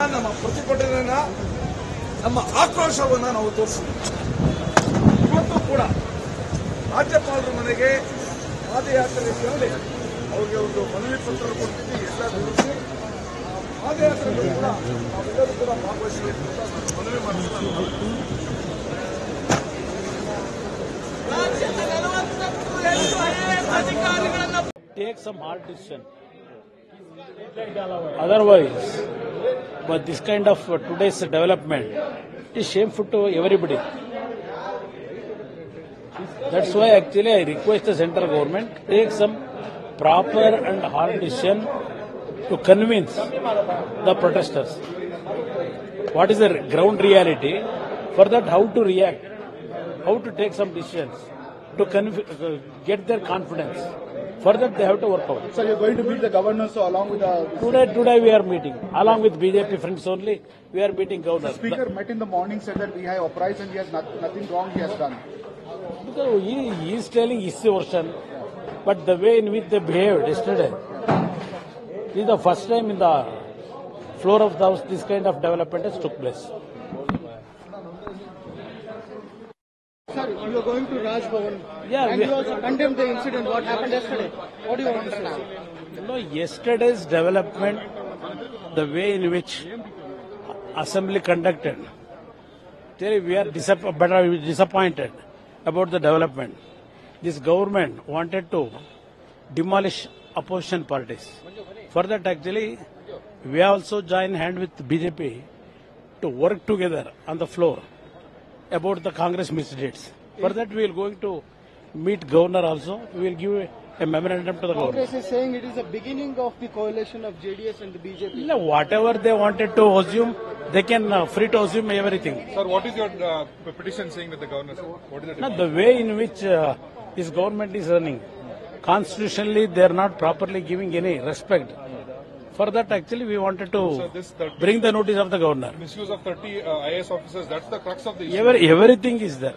ನಮ್ಮ ಪ್ರತಿಭಟನೆ ನಮ್ಮ ಆಕ್ರೋಶವನ್ನು ನಾವು ತೋರಿಸಿದ್ವಿ ಇವತ್ತು ಕೂಡ ಮನೆಗೆ ಪಾದಯಾತ್ರೆ ಕೇಳಿ ಅವರಿಗೆ ಒಂದು ಮನವಿ ಪತ್ರ ಕೊಟ್ಟಿದ್ದು ಎಲ್ಲ ದೂರಿಸಿ ಪಾದಯಾತ್ರೆಗಳು ಕೂಡ ನಾವೆಲ್ಲರೂ ಕೂಡ ಭಾಗವಹಿಸಬೇಕು ಅಂತ ಮನವಿ take some hard decision otherwise but this kind of today's development is shameful to everybody That's why actually I request the central government to take some proper and hard decision to convince the protesters. What is the ground reality? For that, how to react, how to take some decisions to uh, get their confidence. For that, they have to work out. Sir, you're going to meet the governor, so along with the Today, today we are meeting along with BJP friends only. We are meeting governor. speaker met in the morning, said that we have uprised and he has not, nothing wrong he has done. Because he, he is telling his version, but the way in which they behaved yesterday, this is the first time in the floor of the house this kind of development has took place. Sir, you are going to Raj Bhavan. Yeah, and we- you also condemn the incident, what happened yesterday. What do you want to say? You know, yesterday's development, the way in which assembly conducted, we are disapp- but disappointed about the development. This government wanted to demolish opposition parties. For that, actually, we also join hand with BJP to work together on the floor about the Congress misdeeds. For that, we are going to meet governor also. We will give a memorandum to the governor. Congress is saying it is the beginning of the coalition of JDS and the BJP. No, whatever they wanted to assume, they can uh, free to assume everything. Sir, what is your uh, petition saying with the governor? sir? What is the Now, the way in which uh, this government is running, constitutionally they are not properly giving any respect. For that, actually, we wanted to this 30 bring the notice of the governor. misuse of 30 uh, IAS officers? That's the crux of the issue. Every, everything is there.